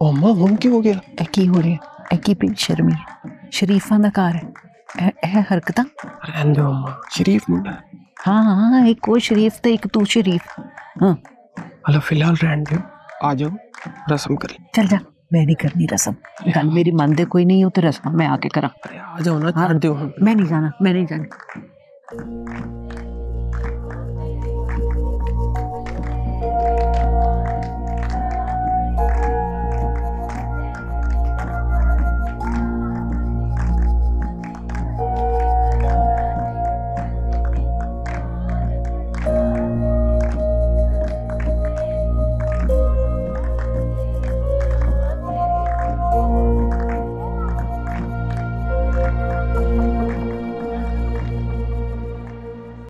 ਮੰਮਾ ਹੁਣ ਕੀ ਹੋ ਗਿਆ ਇਹ ਕੀ ਹੋ ਰਿਹਾ ਇਹ ਕੀ ਬੇਸ਼ਰਮੀ ਹੈ ਸ਼ਰੀਫਾਂ ਦਾ ਘਰ ਹੈ ਇਹ ਇਹ ਹਰਕਤਾਂ ਰਹਿਣ ਦਿਓ ਮੰਮਾ ਸ਼ਰੀਫ ਮੁੰਡਾ ਹੈ। ਹਾਂ ਹਾਂ ਇੱਕ ਉਹ ਸ਼ਰੀਫ ਤੇ ਇੱਕ ਤੂੰ ਸ਼ਰੀਫ ਹਾਂ ਹਲੋ ਫਿਲਹਾਲ ਰਹਿਣ ਦਿਓ ਆ ਜਾਓ ਰਸਮ ਕਰੀ ਚੱਲ ਜਾ ਮੈਂ ਨਹੀਂ ਕਰਨੀ ਰਸਮ ਗੱਲ ਮੇਰੀ ਮੰਨਦੇ ਕੋਈ ਨਹੀਂ ਉਹ ਤੇ ਰਸਮ ਮੈਂ ਆ ਕੇ ਕਰਾਂ ਅਰੇ ਆ ਜਾਓ ਨਾ ਹਾਂ। ਛੱਡ ਦਿਓ ਹੁਣ ਮੈਂ ਨਹੀਂ ਜਾਣਾ ਮੈਂ ਨਹੀਂ ਜਾਣਾ